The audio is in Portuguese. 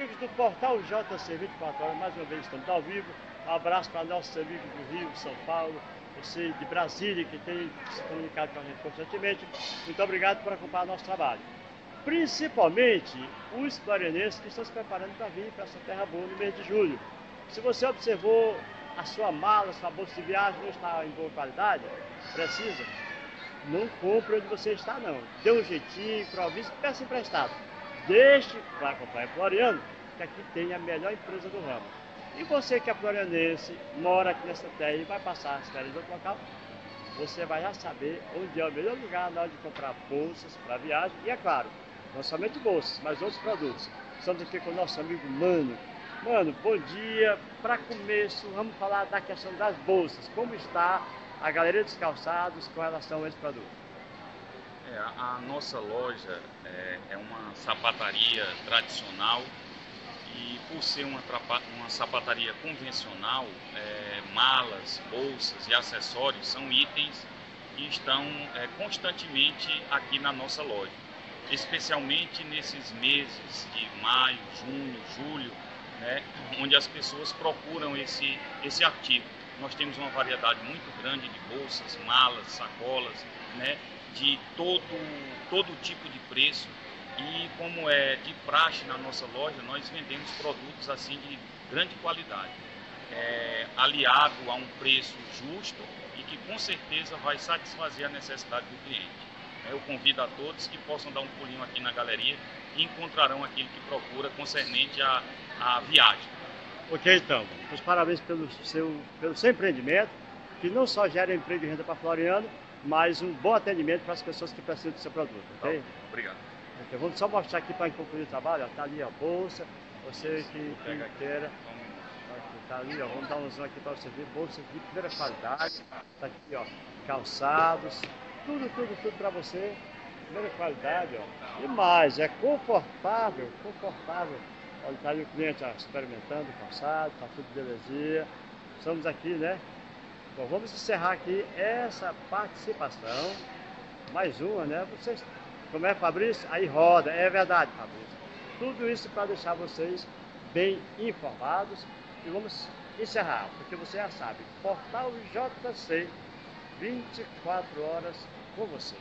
Amigos do Portal JC 24 Horas, mais uma vez estamos ao vivo. Um abraço para nossos amigos do Rio, São Paulo, você de Brasília, que tem se comunicado com a gente constantemente. Muito obrigado por acompanhar nosso trabalho. Principalmente os florianenses que estão se preparando para vir para essa terra boa no mês de julho. Se você observou a sua mala, a sua bolsa de viagem não está em boa qualidade, precisa, não compre onde você está não. Dê um jeitinho, improvise, peça emprestado. Deixe para acompanhar Floriano, que aqui tem a melhor empresa do ramo. E você que é florianense, mora aqui nessa terra e vai passar as férias em outro local, você vai já saber onde é o melhor lugar na hora de comprar bolsas para viagem. E é claro, não somente bolsas, mas outros produtos. Estamos aqui com o nosso amigo Mano. Mano, bom dia. Para começo, vamos falar da questão das bolsas. Como está a Galeria dos Calçados com relação a esse produto? É, a nossa loja é, é, uma sapataria tradicional e por ser uma, uma sapataria convencional, é, malas, bolsas e acessórios são itens que estão é, constantemente aqui na nossa loja, especialmente nesses meses de maio, junho, julho, né, onde as pessoas procuram esse, esse artigo. Nós temos uma variedade muito grande de bolsas, malas, sacolas, né, de todo, todo tipo de preço. E como é de praxe na nossa loja, nós vendemos produtos assim de grande qualidade, é, aliado a um preço justo e que com certeza vai satisfazer a necessidade do cliente. Eu convido a todos que possam dar um pulinho aqui na galeria e encontrarão aquilo que procura concernente à, à viagem. Ok, então. Os parabéns pelo seu, pelo seu empreendimento, que não só gera emprego e renda para Floriano, mas um bom atendimento para as pessoas que precisam do seu produto, ok? Tá, obrigado. Então, vamos só mostrar aqui para concluir o trabalho, está ali a bolsa, você que, que queira, está ali, ó, vamos dar um zoom aqui para você ver, bolsa de primeira qualidade, está aqui, ó, calçados, tudo, tudo, tudo para você, primeira qualidade, ó, e mais, é confortável, confortável, olha, está ali o cliente ó, experimentando o calçado, está tudo belezinha, estamos aqui, né, Bom, vamos encerrar aqui essa participação. Mais uma, né? Vocês, como é, Fabrício? Aí roda. É verdade, Fabrício. Tudo isso para deixar vocês bem informados. E vamos encerrar, porque você já sabe. Portal JC, 24 horas com você.